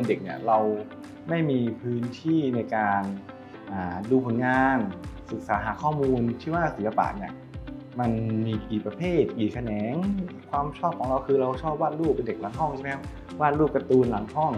เป็นเด็กเนี่ยเราไม่มีพื้นที่ในการดูผลงาน ศึกษาหาข้อมูลที่ว่าศิลปะเนี่ยมันมีกี่ประเภทกี่แขนง ความชอบของเราคือเราชอบวาดรูปเป็นเด็กหลังห้องใช่ไหมครับวาดรูปการ์ตูนหลังห้อง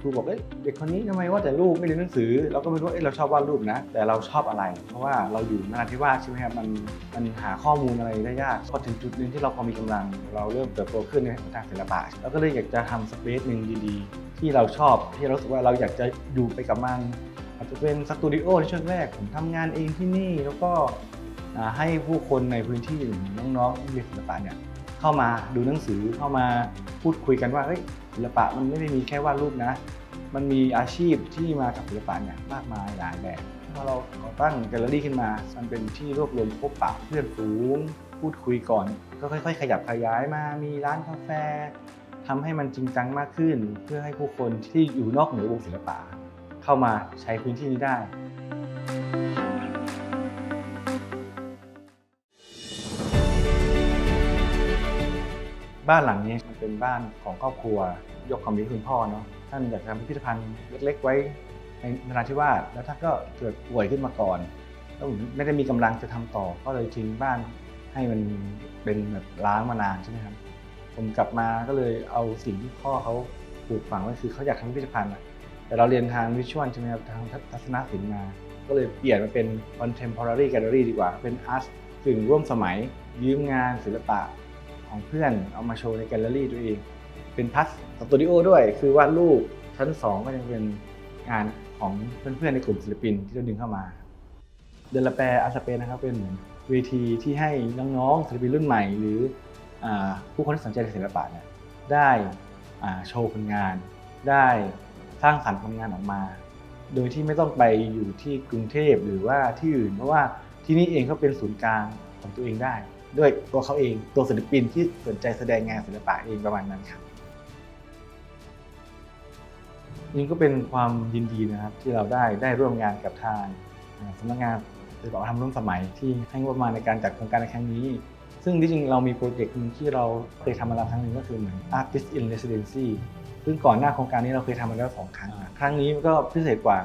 ครูบอกเอ้ยเด็กคนนี้ทำไมว่าแต่รูปไม่เรียนหนังสือ เราก็ไม่รู้เอ้ยเราชอบวาดรูปนะ แต่เราชอบอะไร เพราะว่าเราอยู่นราธิวาสใช่ไหมครับมันมันหาข้อมูลอะไรได้ยากพอถึงจุดหนึ่งที่เราพอมีกำลัง เราเริ่มเติบโตขึ้นในทางศิลปะเราก็เลยอยากจะทำสเปซหนึ่งดีๆ ที่เราชอบที่เราสึกว่าเราอยากจะอยู่ไปกับมันอาจจะเป็นสตูดิโอในช่วงแรกผมทำงานเองที่นี่แล้วก็ให้ผู้คนในพื้นที่น้องๆเรียนศิลปะเนี่ยเข้ามาดูหนังสือเข้ามาพูดคุยกันว่าเฮ้ยศิลปะมันไม่ได้มีแค่วาดรูปนะ มันมีอาชีพที่มากับศิลปะเนี่ยมากมายหลายแบบพอเราก่อตั้งแกลเลอรี่ขึ้นมา มันเป็นที่รวบรวมพบปะเพื่อนฝูง พูดคุยก่อน ก็ค่อยๆ ขยับขยายมา มีร้านกาแฟ ทำให้มันจริงจังมากขึ้น เพื่อให้ผู้คนที่อยู่นอกเหนือวงศิลปะเข้ามาใช้พื้นที่นี้ได้บ้านหลังนี้มันเป็นบ้านของครอบครัว ยกความดีคุณพ่อเนาะท่านอยากทำพิพิธภัณฑ์เล็ก ๆ ไว้ในนราธิวาสแล้วท่านก็เกิดป่วยขึ้นมาก่อนแล้วไม่ได้มีกำลังจะทำต่อ ก็เลยทิ้งบ้านให้มันเป็นแบบล้างมานานใช่ไหมครับ ผมกลับมาก็เลยเอาสิ่งที่พ่อเขาปลูกฝังไว้คือเขาอยากทำพิพิธภัณฑ์แต่เราเรียนทางวิชวลใช่ไหมครับทางทัศนศิลป์มา ก็เลยเปลี่ยนมาเป็น contemporary gallery ดีกว่า เป็นอาร์ตกึ่งร่วมสมัยยืมงานศิลปะของเพื่อนเอามาโชว์ในแกลเลอรี่ตัวเอง เป็นพัสสตูดิโอด้วย คือวาดรูปชั้น 2 ก็ยังเป็นงานของเพื่อนๆในกลุ่มศิลปินที่เราดึงเข้ามา เดลแปอาสเปนนะครับเป็นเหมือนเวทีที่ให้น้องๆศิลปินรุ่นใหม่ หรือ ผู้คนที่สนใจในศิลปะเนี่ยได้โชว์ผลงาน ได้สร้างสรรค์ผลงานออกมา โดยที่ไม่ต้องไปอยู่ที่กรุงเทพหรือว่าที่อื่น เพราะว่าที่นี่เองเขาเป็นศูนย์กลางของตัวเองได้ ด้วยตัวเขาเองตัวศิลปินที่สนใจแสดงงานศิลปะเองประมาณนั้นครับนี่ก็เป็นความยินดีนะครับที่เราได้ได้ร่วมงานกับทางสำนักงานศิลปะวัฒนธรรมร่วมสมัยที่ให้งบประมาณในการจัดโครงการในครั้งนี้ ซึ่งที่จริงเรามีโปรเจกต์นึงที่เราเคยทำมาแล้วครั้งหนึ่งก็คือเหมือน Artist in Residency ซึ่งก่อนหน้าโครงการนี้เราเคยทำมาแล้วสองครั้ง ครั้งนี้ก็พิเศษกว่า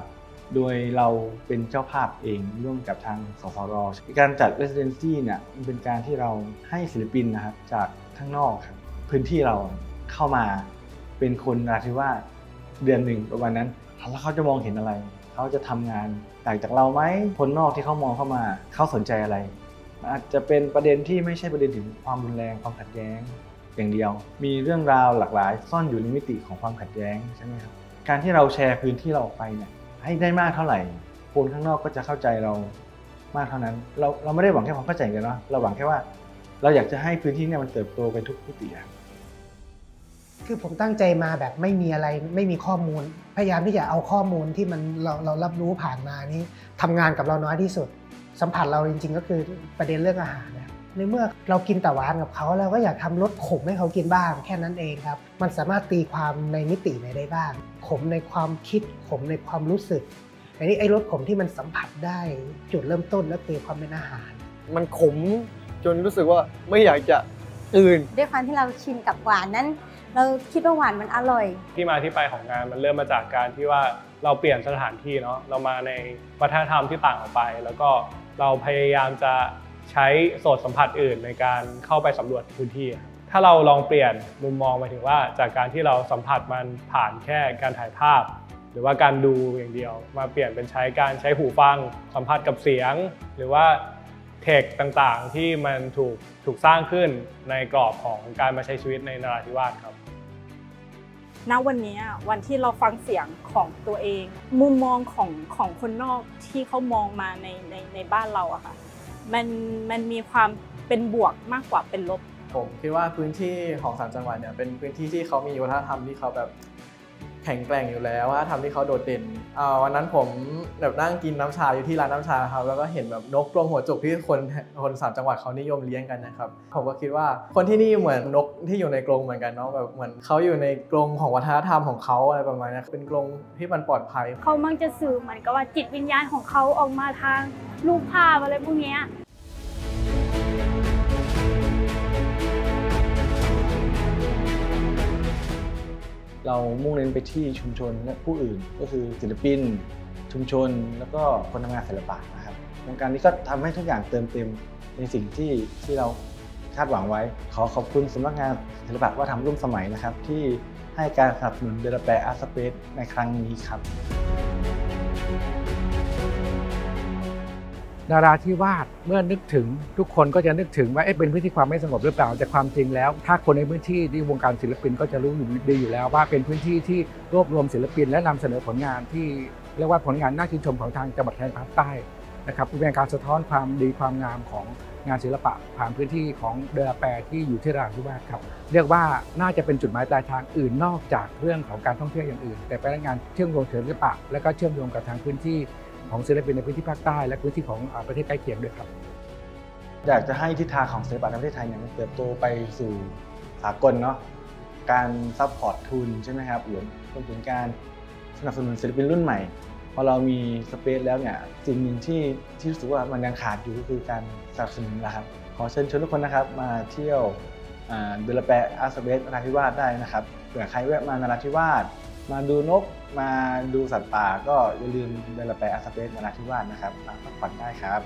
โดยเราเป็นเจ้าภาพเองร่วมกับทางสสรการจัด residency เนี่ยมันเป็นการที่เราให้ศิลปินนะครับจากข้างนอกครับพื้นที่เราเข้ามาเป็นคนนาทิว่าเดือนหนึ่งประมาณนั้น แล้วเขาจะมองเห็นอะไร เขาจะทำงานต่างจากเราไหมคนนอกที่เขามองเข้ามา เขาสนใจอะไร อาจจะเป็นประเด็นที่ไม่ใช่ประเด็นถึงความรุนแรงความขัดแย้งอย่างเดียว มีเรื่องราวหลากหลาย ซ่อนอยู่ในมิติของความขัดแย้งใช่ไหมครับการที่เราแชร์พื้นที่เราออกไปเนี่ยให้ได้มากเท่าไหร่ คนข้างนอกก็จะเข้าใจเรามากเท่านั้น เราเราไม่ได้หวังแค่ความเข้าใจกันเนาะเราหวังแค่ว่า เราอยากจะให้พื้นที่เนี่ยมันเติบโตไปทุกมิติคือผมตั้งใจมาแบบไม่มีอะไรไม่มีข้อมูล พยายามที่จะเอาข้อมูลที่มันเราเรารับรู้ผ่านมานี้ทำงานกับเราน้อยที่สุด สัมผัสเราจริงๆ ก็คือประเด็นเรื่องอาหารนะในเมื่อเรากินแต่หวานกับเขาเราก็อยากทำรสขมให้เขากินบ้าง แค่นั้นเองครับ มันสามารถตีความในมิติไหนได้บ้าง ขมในความคิดขมในความรู้สึกอันนี้ไอ้รสขมที่มันสัมผัสได้จุดเริ่มต้นและคือความเป็นอาหาร มันขมจนรู้สึกว่าไม่อยากจะอื่นด้วยความที่เราชินกับหวานนั้น เราคิดว่าหวานมันอร่อย ที่มาที่ไปของงานมันเริ่มมาจากการที่ว่าเราเปลี่ยนสถานที่เนาะเรามาในวัฒนธรรมที่ต่างออกไป แล้วก็ เราพยายามจะใช้โสตสัมผัสอื่นในการเข้าไปสำรวจพื้นที่ ถ้าเราลองเปลี่ยนมุมมองไปถึงว่าจากการที่เราสัมผัสมันผ่านแค่การถ่ายภาพ หรือว่าการดูอย่างเดียว มาเปลี่ยนเป็นใช้การใช้หูฟัง สัมผัสกับเสียง หรือว่าเทคต่างๆ ที่มันถูกถูกสร้างขึ้นในกรอบของการมาใช้ชีวิตในนราธิวาสครับ ณวันนี้วันที่เราฟังเสียงของตัวเอง มุมมองของของคนนอกที่เขามองมาในในในบ้านเราอะค่ะมันมันมีความเป็นบวกมากกว่าเป็นลบผมคิดว่าพื้นที่ของสามจังหวัดเนี่ยเป็นพื้นที่ที่เขามีวัฒนธรรมที่เขาแบบ ข็งแกร่งอยู่แล้วว่าทำที่เขาโดดเด่นวันนั้นผมแบบนั่งกินน้ำชาอยู่ที่ร้านน้ำชาครับแล้วก็เห็นแบบนกกรงหัวจุกที่คนคนสามจังหวัดเขานิยมเลี้ยงกันนะครับผมก็คิดว่าคนที่นี่เหมือนนกที่อยู่ในกรงเหมือนกันเนาะแบบเหมือนเขาอยู่ในกรงของวัฒนธรรมของเขาอะไรประมาณนี้เป็นกรงที่มันปลอดภัย เขามักจะสื่อเหมือนกับว่าจิตวิญญาณของเขาออกมาทางรูปภาพอะไรพวกนี้ เรามุ่งเน้นไปที่ชุมชนและผู้อื่น ก็คือศิลปิน ชุมชน แล้วก็คนทำงานศิลปะนะครับโครงการนี้ก็ทำให้ทุกอย่างเติมเต็มในสิ่งที่ที่เราคาดหวังไว้ ขอขอบคุณสำนักงานศิลปะว่าทำร่วมสมัยนะครับ ที่ให้การสนับสนุนเดลแปอาร์สเปซในครั้งนี้ครับ นาราธิวาสเมื่อนึกถึงทุกคนก็จะนึกถึงว่าเอ๊ะเป็นพื้นที่ความไม่สงบหรือเปล่าแต่ความจริงแล้ว ถ้าคนในพื้นที่ที่วงการศิลปินก็จะรู้อยู่ดีอยู่แล้วว่าเป็นพื้นที่ที่รวบรวมศิลปิน และนำเสนอผลงานที่เรียกว่าผลงานน่าชื่นชมของทางจังหวัดชายแดนภาคใต้นะครับเป็นการสะท้อนความดีความงามของงานศิลปะผ่านพื้นที่ของเดลแปรที่อยู่ที่ราธิวาสครับ เรียกว่าน่าจะเป็นจุดหมายปลายทางอื่นนอกจากเรื่องของการท่องเที่ยวอย่างอื่น แต่เป็นงานเชื่อมโยงศิลปะ และก็เชื่อมโยงกับทางพื้นที่ ของศิลปินในพื้นที่ภาคใต้ และพื้นที่ของประเทศใกล้เคียงด้วยครับ อยากจะให้ทิศทางของศิลปะในประเทศไทยเนี่ยมันเติบโตไปสู่สากลเนาะการ support ทุนใช่ไหมครับรวมรวมถึงการสนับสนุนศิลปินรุ่นใหม่พอเรามี space แล้วเนี่ยสิ่งหนึ่งที่ที่รู้สึกว่ามันยังขาดอยู่ก็คือการสนับสนุนนะครับขอเชิญชวนทุกคนนะครับมาเที่ยว De' Lapae Art Space นราธิวาสได้นะครับเผื่อใครแวะมานราธิวาส มาดูนกมาดูสัตว์ป่าก็อย่าลืมเดลแปอาสเปซนราธิวาสนะครับมาพักผ่อนได้ครับ